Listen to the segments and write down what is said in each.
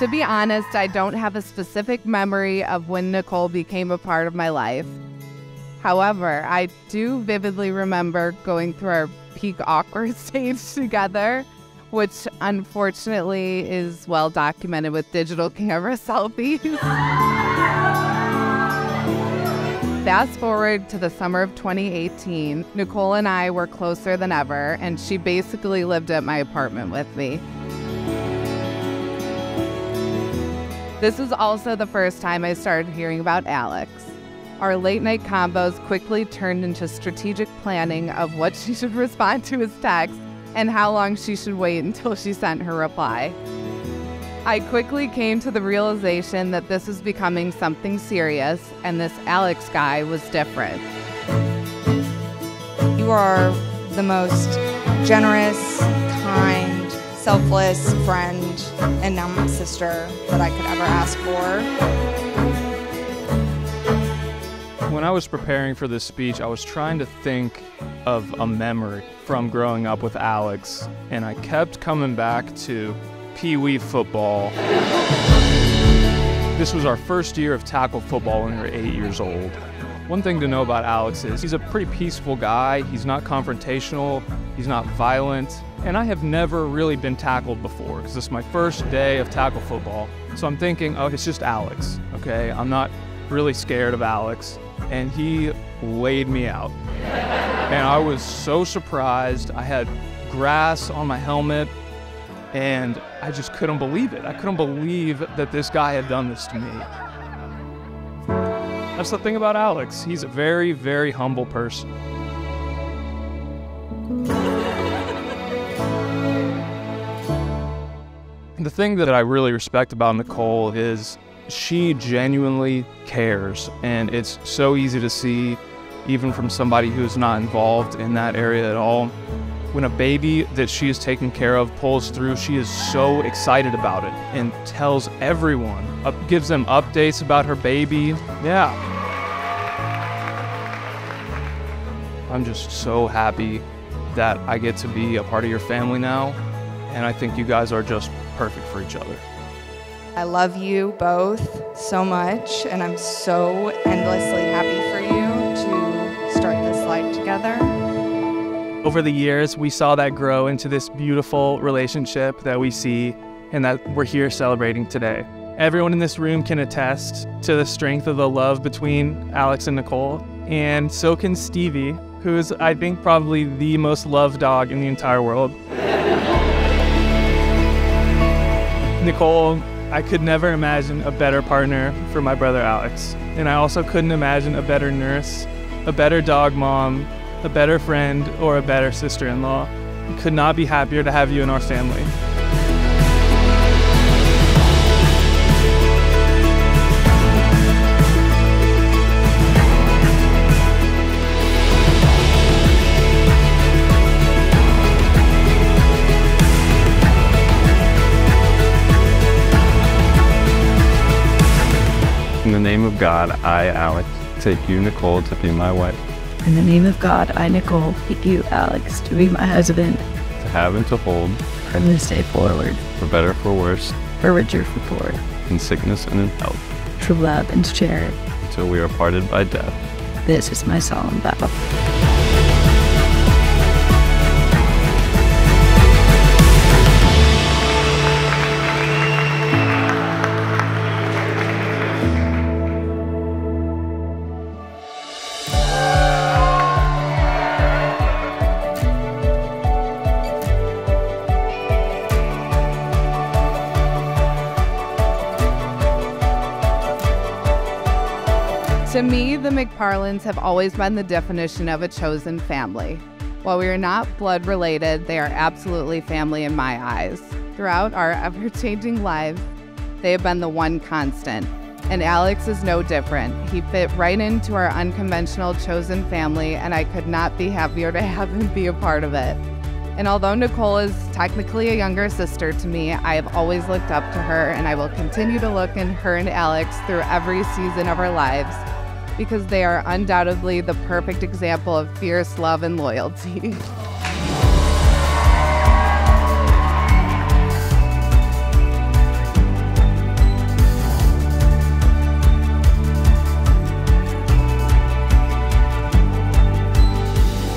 To be honest, I don't have a specific memory of when Nicole became a part of my life. However, I do vividly remember going through our peak awkward stage together, which unfortunately is well documented with digital camera selfies. Fast forward to the summer of 2018, Nicole and I were closer than ever, and she basically lived at my apartment with me. This was also the first time I started hearing about Alex. Our late night combos quickly turned into strategic planning of what she should respond to his text and how long she should wait until she sent her reply. I quickly came to the realization that this was becoming something serious, and this Alex guy was different. You are the most generous, kind, selfless friend and now my sister that I could ever ask for. When I was preparing for this speech, I was trying to think of a memory from growing up with Alex, and I kept coming back to Pee Wee football. This was our first year of tackle football when we were eight years old. One thing to know about Alex is he's a pretty peaceful guy. He's not confrontational, he's not violent, and I have never really been tackled before because this is my first day of tackle football. So I'm thinking, oh, it's just Alex, okay? I'm not really scared of Alex. And he laid me out. And I was so surprised. I had grass on my helmet, and I just couldn't believe it. I couldn't believe that this guy had done this to me. That's the thing about Alex. He's a very, very humble person. The thing that I really respect about Nicole is she genuinely cares, and it's so easy to see, even from somebody who's not involved in that area at all. When a baby that she is taking care of pulls through, she is so excited about it and tells everyone, gives them updates about her baby. Yeah. I'm just so happy that I get to be a part of your family now, and I think you guys are just perfect for each other. I love you both so much, and I'm so endlessly happy for you to start this life together. Over the years, we saw that grow into this beautiful relationship that we see and that we're here celebrating today. Everyone in this room can attest to the strength of the love between Alex and Nicole, and so can Stevie, who is, I think, probably the most loved dog in the entire world. Nicole, I could never imagine a better partner for my brother Alex. And I also couldn't imagine a better nurse, a better dog mom, a better friend, or a better sister in law. Could not be happier to have you in our family. God, I, Alex, take you, Nicole, to be my wife. In the name of God, I, Nicole, take you, Alex, to be my husband. To have and to hold. From this day forward. For better, for worse. For richer, for poorer. In sickness and in health. To love and to charity. Until we are parted by death. This is my solemn vow. To me, the McParlins have always been the definition of a chosen family. While we are not blood related, they are absolutely family in my eyes. Throughout our ever changing lives, they have been the one constant. And Alex is no different. He fit right into our unconventional chosen family, and I could not be happier to have him be a part of it. And although Nicole is technically a younger sister to me, I have always looked up to her, and I will continue to look in her and Alex through every season of our lives because they are undoubtedly the perfect example of fierce love and loyalty.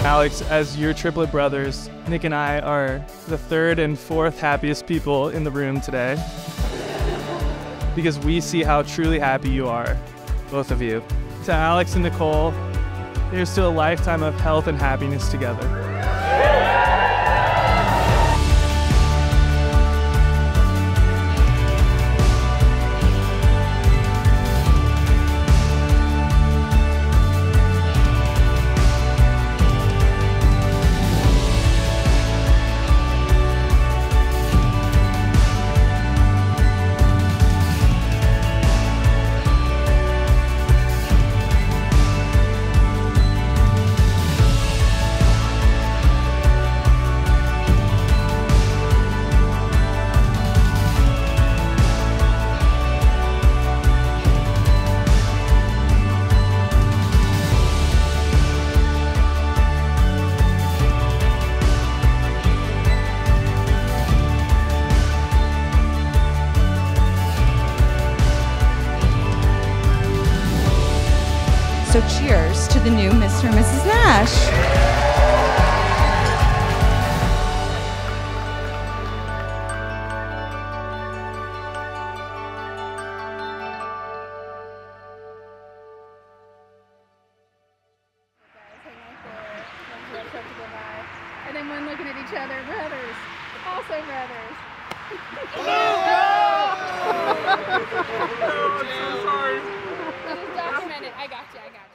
Alex, as your triplet brothers, Nick and I are the third and fourth happiest people in the room today because we see how truly happy you are, both of you. To Alex and Nicole, here's to a lifetime of health and happiness together. So cheers to the new Mr. and Mrs. Nash. And then one looking at each other, brothers, also brothers. Oh, minute. I got you. I got you.